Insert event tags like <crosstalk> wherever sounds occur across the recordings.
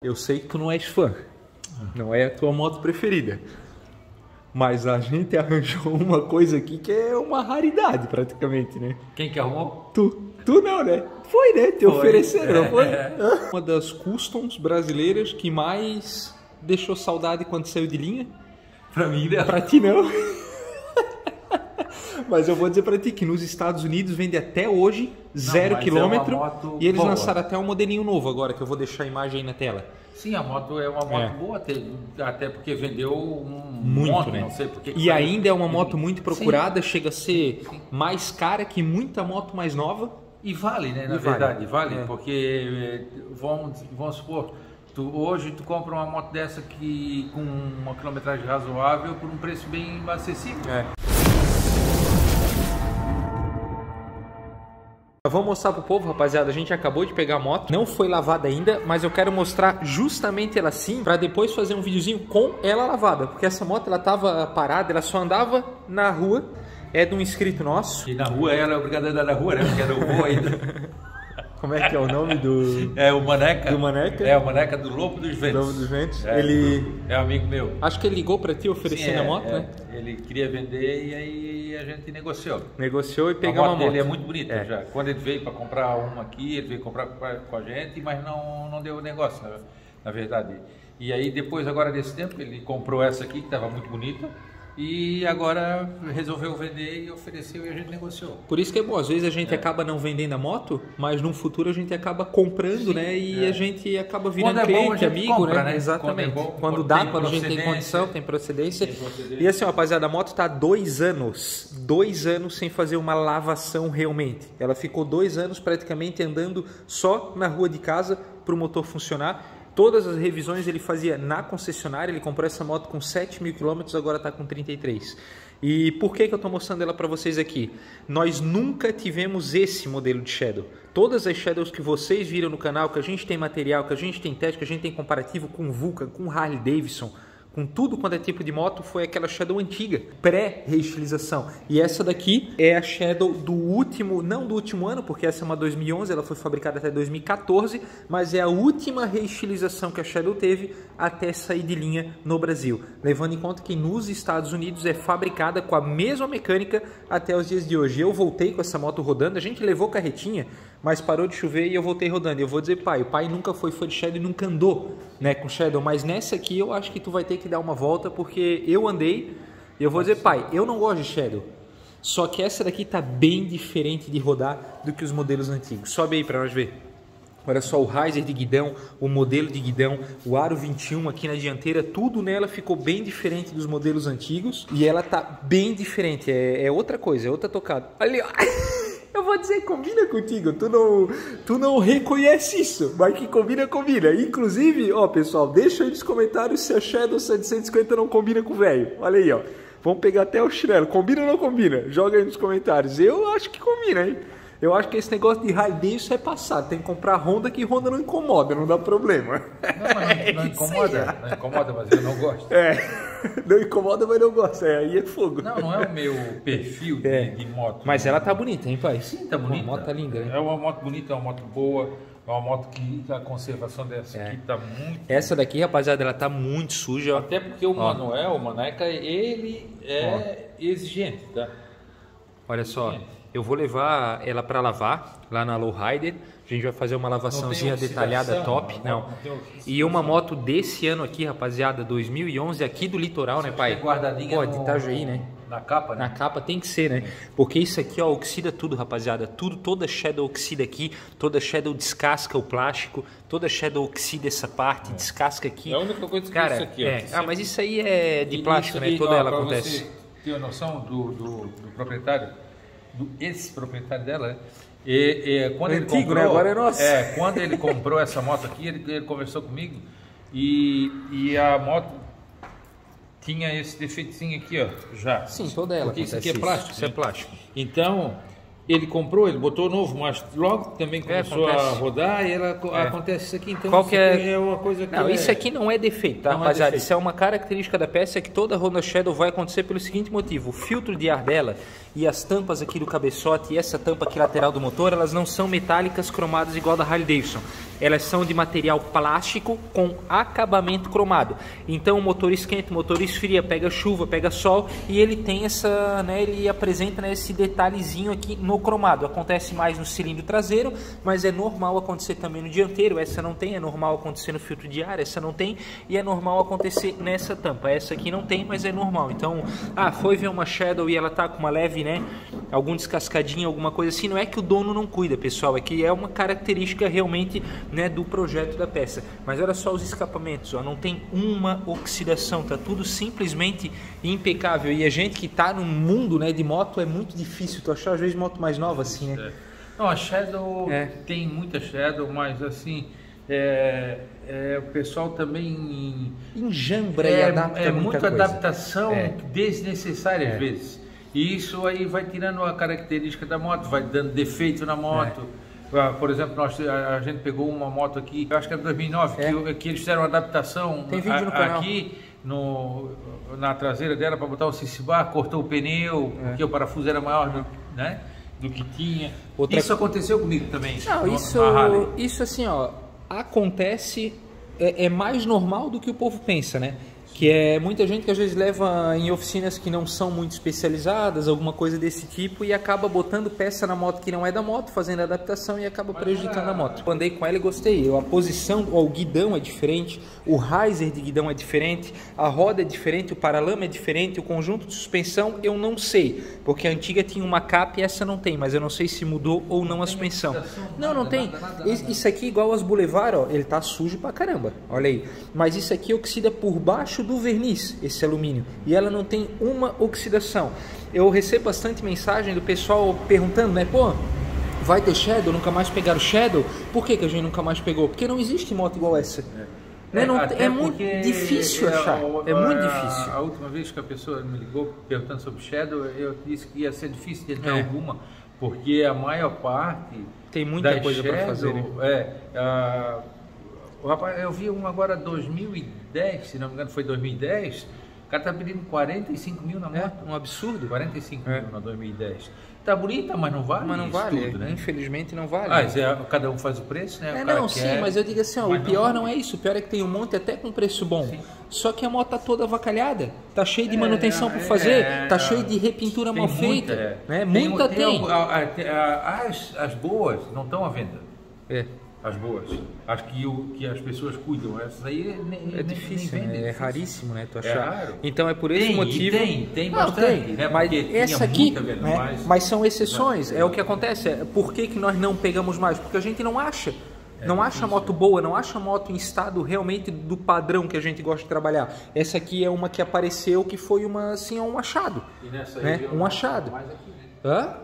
Eu sei que tu não és fã, não é a tua moto preferida. Mas a gente arranjou uma coisa aqui que é uma raridade praticamente, né? Quem que arrumou? Tu. Tu não, né? Foi, né? Te Foi. ofereceram, não foi? É. <laughs> Uma das customs brasileiras que mais deixou saudade quando saiu de linha. Pra mim, né? Pra ti não. <laughs> Mas eu vou dizer pra ti que nos Estados Unidos vende até hoje zero é quilômetro moto e eles boa. lançaram até um modelinho novo agora que eu vou deixar a imagem aí na tela. Sim, a moto é uma moto É. boa, até, porque vendeu um Muito, monte, né? não sei por que que E ainda é uma moto muito procurada, Sim. chega a ser Sim. mais cara que muita moto mais nova. E vale, né? Na E vale. verdade, vale, É. porque eh, vamos, vamos supor, tu, hoje tu compra uma moto dessa que com uma quilometragem razoável por um preço bem acessível. É. Vamos mostrar pro povo, rapaziada. A gente acabou de pegar a moto, não foi lavada ainda, mas eu quero mostrar justamente ela assim, para depois fazer um videozinho com ela lavada, porque essa moto ela tava parada, ela só andava na rua. É de um inscrito nosso. E na rua ela é obrigada a andar na rua, né? Porque era o voo ainda. <laughs> Como é que é o nome do É o Maneca. Do Maneca? É o Maneca do Lobo dos Ventos. Lobo dos Ventos? É, Ele- É amigo meu. Acho que ele ligou para ti oferecendo Sim, é, a moto, é. né? Ele queria vender e aí a gente negociou. Negociou e pegou uma moto. dele é muito bonita É. já. Quando ele veio para comprar uma aqui, ele veio comprar com a- com a gente, mas não, não deu negócio, na, na verdade. E aí depois, agora desse tempo, ele comprou essa aqui, que estava muito bonita, e agora resolveu vender e ofereceu e a gente negociou. Por isso que é bom, às vezes a gente acaba não vendendo a moto, mas no futuro a gente acaba comprando, Sim, né? E é. a gente acaba virando Quando é bom, cliente, a gente amigo, compra, né? né? Exatamente. Quando é bom, quando quando dá, quando a gente tem condição, tem procedência. Tem procedência. E assim, ó, rapaziada, a moto tá há dois anos, dois anos sem fazer uma lavação realmente. Ela ficou dois anos praticamente andando só na rua de casa para o motor funcionar. Todas as revisões ele fazia na concessionária, ele comprou essa moto com 7 mil quilômetros, agora está com 33. E por que, que eu estou mostrando ela para vocês aqui? Nós nunca tivemos esse modelo de Shadow. Todas as Shadows que vocês viram no canal, que a gente tem material, que a gente tem teste, que a gente tem comparativo com Vulcan, com Harley Davidson, com tudo quanto é tipo de moto, foi aquela Shadow antiga, pré-reestilização. E essa daqui é a Shadow do último, não do último ano, porque essa é uma 2011, ela foi fabricada até 2014, mas é a última reestilização que a Shadow teve até sair de linha no Brasil. Levando em conta que nos Estados Unidos é fabricada com a mesma mecânica até os dias de hoje. Eu voltei com essa moto rodando, a gente levou carretinha, mas parou de chover e eu voltei rodando. Eu vou dizer, pai, o pai nunca foi fã de Shadow e nunca andou né, com Shadow, mas nessa aqui eu acho que tu vai ter que dar uma volta, porque eu andei e eu vou dizer, pai, eu não gosto de Shadow. Só que essa daqui tá bem diferente de rodar do que os modelos antigos. Sobe aí para nós ver. Olha só o riser de guidão, o modelo de guidão, o aro 21 aqui na dianteira, tudo nela ficou bem diferente dos modelos antigos e ela tá bem diferente, é, é outra coisa, é outra tocada. Ó. <laughs> Eu vou dizer, combina contigo, tu não, tu não reconhece isso, mas que combina, combina. Inclusive, ó pessoal, deixa aí nos comentários se a Shadow 750 não combina com o velho. Olha aí, ó. Vamos pegar até o chinelo, combina ou não combina? Joga aí nos comentários. Eu acho que combina, hein? Eu acho que esse negócio de Harley Davidson é passado. Tem que comprar Honda que Honda não incomoda, não dá problema. Não, mas <laughs> não, não incomoda, não incomoda, mas eu não gosto. É, não incomoda, mas não gosta. É, aí é fogo. Não, não é o meu perfil de, É. de moto. Mas ela tá bonita, hein, pai? Sim, tá bonita. A moto tá linda, né? É uma moto bonita, é uma moto boa, é uma moto que a conservação dessa É. aqui tá muito. Essa daqui, rapaziada, ela tá muito suja. ó. Até porque o Manuel, o Maneca, ele é exigente, tá? Olha só, eu vou levar ela para lavar lá na Lowrider. A gente vai fazer uma lavaçãozinha detalhada top. não, Não. E uma moto desse ano aqui, rapaziada, 2011, aqui do litoral, né, pai? Tem guardadinha Pô, de no- Itajaí, né? Na capa, né? Na capa tem que ser, né? Porque isso aqui, ó, oxida tudo, rapaziada. Tudo, toda Shadow oxida aqui, toda Shadow descasca o plástico, toda Shadow oxida essa parte, descasca aqui. É a única coisa que Cara, isso aqui, ó. é. Ah, mas isso aí é de E plástico, né? Toda ó, ela acontece. Você ter uma noção do, do, do proprietário, do esse proprietário dela, né? E, e quando ele Antigo, comprou, né? Agora é nosso. É, quando ele comprou essa moto aqui, ele, ele conversou comigo e, e a moto tinha esse defeitinho aqui, ó, já. Sim, toda ela Porque isso aqui é plástico. Isso é né? plástico. Então, ele comprou, ele botou novo, mas logo também É, começou a acontece. rodar e ela É. acontece isso aqui. Então Qual isso é- é uma coisa que Não, é- isso aqui não é defeito, tá, Não é rapaziada? defeito. Isso é uma característica da peça é que toda Honda Shadow vai acontecer pelo seguinte motivo: o filtro de ar dela e as tampas aqui do cabeçote e essa tampa aqui lateral do motor, elas não são metálicas cromadas igual da Harley Davidson. Elas são de material plástico com acabamento cromado. Então o motor esquenta, o motor esfria, pega chuva, pega sol e ele tem essa, né, ele apresenta né, esse detalhezinho aqui no cromado. Acontece mais no cilindro traseiro, mas é normal acontecer também no dianteiro. Essa não tem, é normal acontecer no filtro de ar, essa não tem e é normal acontecer nessa tampa. Essa aqui não tem, mas é normal. Então, ah, foi ver uma Shadow e ela tá com uma leve, né, algum descascadinho, alguma coisa assim. Não é que o dono não cuida, pessoal, é que é uma característica realmente, né, do projeto da peça. Mas olha só os escapamentos, ó, não tem uma oxidação, tá tudo simplesmente impecável. E a gente que tá no mundo, né, de moto é muito difícil tu achar às vezes moto mais nova assim, né? Não, a Shadow É. tem muita Shadow, mas assim, é, é, o pessoal também Enjambra e é, adapta é muita muita adaptação É. desnecessária É. às vezes. E isso aí vai tirando a característica da moto, vai dando defeito na moto. É. Ah, Por exemplo, nós, a, gente pegou uma moto aqui, eu acho que é de 2009, É. que, que eles fizeram uma adaptação no a- aqui no, na traseira dela para botar o cicibar, cortou o pneu, É. porque o parafuso era maior do, né, do que tinha. Outra- Isso aconteceu comigo também. Não, no- isso, isso assim, ó, acontece, é, é mais normal do que o povo pensa, né? Que é muita gente que às vezes leva em oficinas que não são muito especializadas, alguma coisa desse tipo, e acaba botando peça na moto que não é da moto, fazendo adaptação e acaba prejudicando a moto. Eu andei com ela e gostei. A posição, o guidão é diferente, o riser de guidão é diferente, a roda é diferente, o paralama é diferente, o conjunto de suspensão eu não sei, porque a antiga tinha uma capa e essa não tem, mas eu não sei se mudou ou não a suspensão. Não, não nada, tem. nada, nada, Isso- Isso aqui, igual as Boulevard, ó, ele tá sujo pra caramba. Olha aí. Mas isso aqui oxida por baixo do verniz, esse alumínio. E ela não tem uma oxidação. Eu recebo bastante mensagem do pessoal perguntando, né, pô. Vai ter Shadow? Nunca mais pegaram Shadow? Por que, que a gente nunca mais pegou? Porque não existe moto igual essa. Né, não- até é muito difícil é, achar. o- É muito a- difícil. A última vez que a pessoa me ligou perguntando sobre Shadow, eu disse que ia ser difícil de entrar É. alguma, porque a maior parte Tem muita coisa Shadow, fazer, né? É, a- o rapaz, eu vi uma agora 2010, se não me engano foi 2010, o cara tá pedindo 45 mil na É moto. um absurdo. 45 É. mil na 2010. Tá bonita, mas não vale Mas não vale. tudo, né? Infelizmente não vale. Ah, é- cada um faz o preço, né? É, não, sim, quer, mas eu digo assim, ó, o pior não- não é isso, o pior é que tem um monte até com preço bom. Sim. Só que a moto tá toda avacalhada, tá cheio de É, manutenção por é, fazer, é, tá é. cheio de repintura Tem mal muita, feita, é. né? Tem- Muita tem. algu- a- a- a- as, as boas não estão à venda. É, As boas. As que, o, que as pessoas cuidam. Essas aí nem, é nem- difícil, nem né? é raríssimo, né? Tu É achar. raro. Então é por esse Tem, motivo. tem, tem Não, bastante, tem, né? Mas Porque essa aqui, né? mas- mas são exceções. É o que acontece. É, por que, que nós não pegamos mais? Porque a gente não acha. não acha moto boa, não acha moto em estado realmente do padrão que a gente gosta de trabalhar. Essa aqui é uma que apareceu que foi uma assim, um achado. E nessa né? Um achado. Aqui, né? Hã?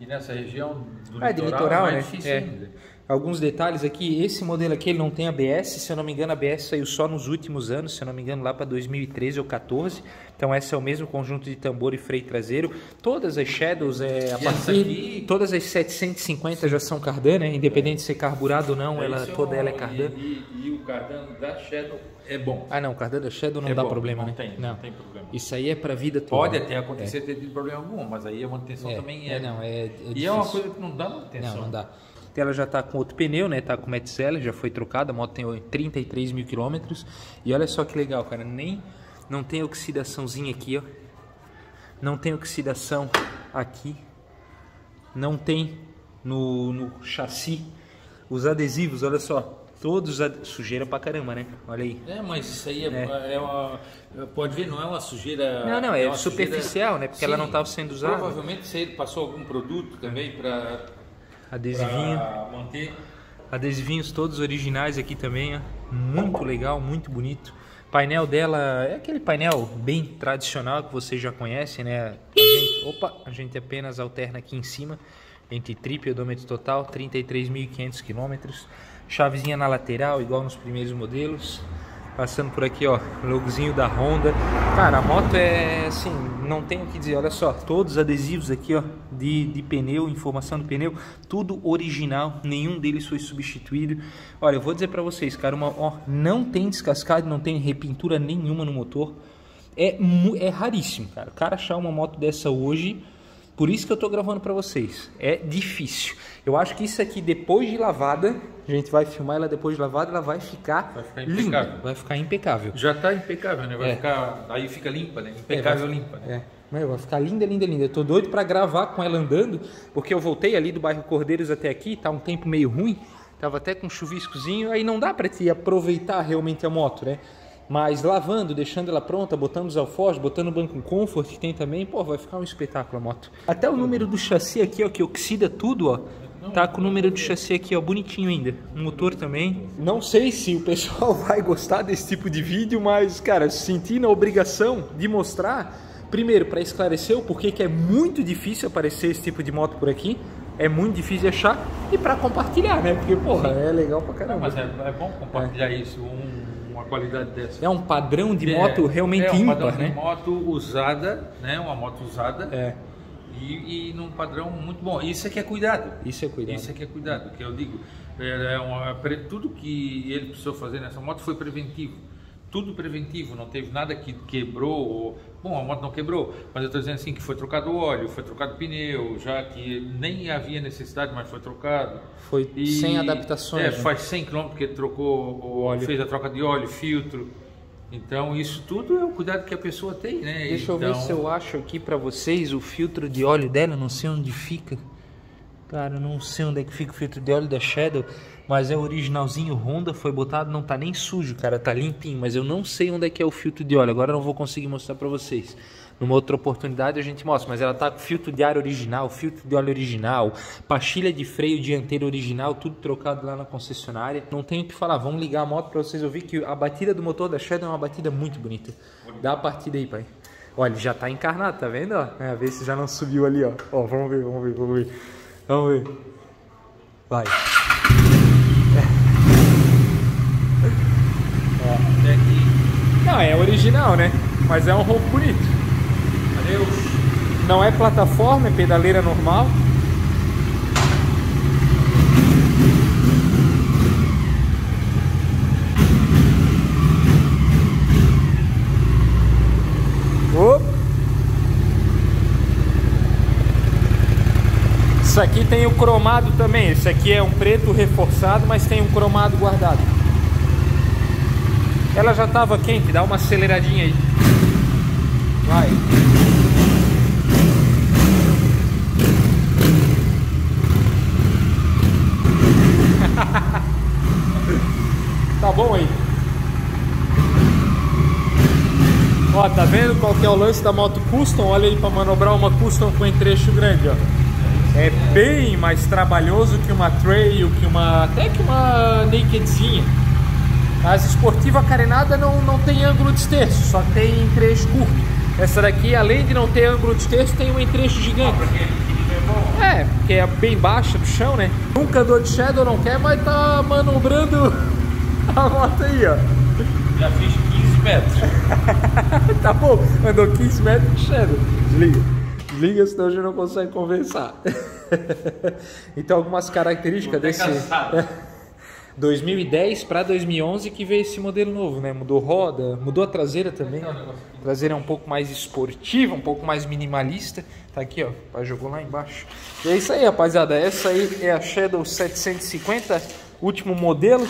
E nessa região do Ah, de litoral, litoral, é né? difícil É. ainda. Alguns detalhes aqui, esse modelo aqui ele não tem ABS, se eu não me engano a ABS saiu só nos últimos anos, se eu não me engano lá para 2013 ou 14. Então esse é o mesmo conjunto de tambor e freio traseiro. Todas as Shadows é a E essa partir aqui- todas as 750 já são cardan, né? Independente de ser carburado ou não, ela é toda o- ela é cardan. E, e- e o cardan da Shadow é bom. Ah, não, cardan da Shadow não É dá bom, problema, não né? tem, não tem problema. Isso aí é para vida toda. Pode até acontecer ter tido problema algum, mas aí a manutenção É, também é, é. não, é- é e é uma coisa que não dá manutenção. Não, não dá. Ela já está com outro pneu, né? Tá com Metzeler, já foi trocada. A moto tem 33 mil quilômetros. E olha só que legal, cara. Nem não tem oxidaçãozinha aqui, ó. Não tem oxidação aqui. Não tem no, no chassi. Os adesivos, olha só. Todos ad... sujeira pra caramba, né? Olha aí. É, mas isso aí é, É. é uma. Pode ver, não é uma sujeira. Não, não, é uma superficial, né? Porque ela não estava sendo usada. Provavelmente se ele passou algum produto também para Adesivinho. manter. Adesivinhos todos originais aqui também, ó. Muito legal, muito bonito. Painel dela é aquele painel bem tradicional que vocês já conhecem, né? A gente, opa, a gente apenas alterna aqui em cima entre trip e odômetro total, 33.500 quilômetros. Chavezinha na lateral, igual nos primeiros modelos. Passando por aqui, ó, logozinho da Honda. Cara, a moto é assim, não tem o que dizer. Olha só, todos os adesivos aqui, ó, de, de pneu, informação do pneu, tudo original, nenhum deles foi substituído. Olha, eu vou dizer para vocês, cara, uma, ó, não tem descascado, não tem repintura nenhuma no motor. É, é raríssimo, cara. O cara achar uma moto dessa hoje por isso que eu estou gravando para vocês. É difícil. Eu acho que isso aqui, depois de lavada, a gente vai filmar ela depois de lavada, ela vai ficar, vai ficar impecável. Linda, vai ficar impecável. Já está impecável, né? Vai é. ficar, aí fica limpa, né? Impecável é, vai, limpa. Né? É. vai ficar linda, linda, linda. Eu tô doido para gravar com ela andando, porque eu voltei ali do bairro Cordeiros até aqui, tá um tempo meio ruim, tava até com um chuviscozinho, aí não dá para te aproveitar realmente a moto, né? Mas lavando, deixando ela pronta, botando os alforjes, botando o banco comfort que tem também, pô, vai ficar um espetáculo a moto. Até o número do chassi aqui, ó, que oxida tudo, ó. Tá com o número do chassi aqui, ó, bonitinho ainda. O motor também. Não sei se o pessoal <laughs> vai gostar desse tipo de vídeo, mas, cara, senti na obrigação de mostrar, primeiro, para esclarecer o porquê que é muito difícil aparecer esse tipo de moto por aqui. É muito difícil de achar e para compartilhar, né? Porque, porra, é legal pra caramba. Não, mas é, é bom compartilhar é. isso. Um uma qualidade dessa. É um padrão de moto é, realmente é um ímpar, padrão né? de moto usada, né? Uma moto usada. É. E, e num padrão muito bom. Isso é que é cuidado. Isso é cuidado. Isso é que é cuidado. Que eu digo, é, é uma, tudo que ele precisou fazer nessa moto foi preventivo tudo preventivo, não teve nada que quebrou. Ou, bom, a moto não quebrou, mas eu estou dizendo assim que foi trocado óleo, foi trocado pneu, já que nem havia necessidade, mas foi trocado. Foi e, sem adaptações. É, né? faz 100 km que trocou, o óleo. fez a troca de óleo, filtro. Então, isso tudo é o cuidado que a pessoa tem, né? Deixa então... eu ver se eu acho aqui para vocês o filtro de óleo dela, não sei onde fica. Cara, não sei onde é que fica o filtro de óleo da Shadow, mas é originalzinho Honda, foi botado, não tá nem sujo, cara, tá limpinho, mas eu não sei onde é que é o filtro de óleo, agora eu não vou conseguir mostrar para vocês. Numa outra oportunidade a gente mostra, mas ela tá com filtro de ar original, filtro de óleo original, pastilha de freio dianteiro original, tudo trocado lá na concessionária. Não tenho o que falar, vamos ligar a moto para vocês ouvir que a batida do motor da Shadow é uma batida muito bonita. Dá a partida aí, pai. Olha, já tá encarnado, tá vendo? Ó? É, ver se já não subiu ali, ó. Ó, vamos ver, vamos ver, vamos ver. Vamos ver. Vai. Não, é original, né? Mas é um roubo bonito. Adeus. Não é plataforma, é pedaleira normal. Isso aqui tem o cromado também. Esse aqui é um preto reforçado, mas tem um cromado guardado. Ela já estava quente, dá uma aceleradinha aí. Vai. <laughs> tá bom aí. Ó, tá vendo qual que é o lance da moto custom? Olha aí para manobrar uma custom com entrecho grande, ó é bem mais trabalhoso que uma trail, que uma até que uma nakedzinha. As esportiva carenada não, não tem ângulo de esterço, só tem trecho curto. Essa daqui, além de não ter ângulo de esterço, tem um trecho gigante. É, porque é bem baixa do chão, né? Nunca andou de Shadow, não quer, mas tá manobrando <laughs> a moto aí, ó. Já fiz 15 metros. <laughs> tá bom, andou 15 metros de Shadow. Desliga. Desliga, senão a gente não consegue conversar. <laughs> então, algumas características desse. 2010 para 2011 que veio esse modelo novo, né? Mudou roda, mudou a traseira também. A traseira é um pouco mais esportiva, um pouco mais minimalista. Tá aqui, ó, pai jogou lá embaixo. E é isso aí, rapaziada. Essa aí é a Shadow 750, último modelo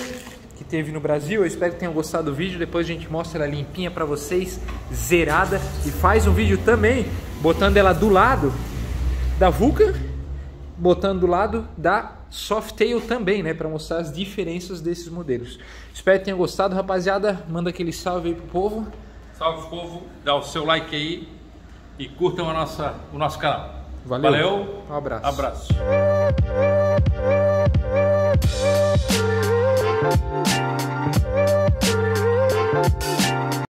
que teve no Brasil. Eu espero que tenham gostado do vídeo. Depois a gente mostra ela limpinha para vocês, zerada. E faz um vídeo também botando ela do lado da Vulcan, botando do lado da Softail também, né, para mostrar as diferenças desses modelos. Espero que tenham gostado, rapaziada. Manda aquele salve aí pro povo. Salve povo, dá o seu like aí e curtam a nossa, o nosso canal. Valeu. Valeu. Um abraço. Abraço.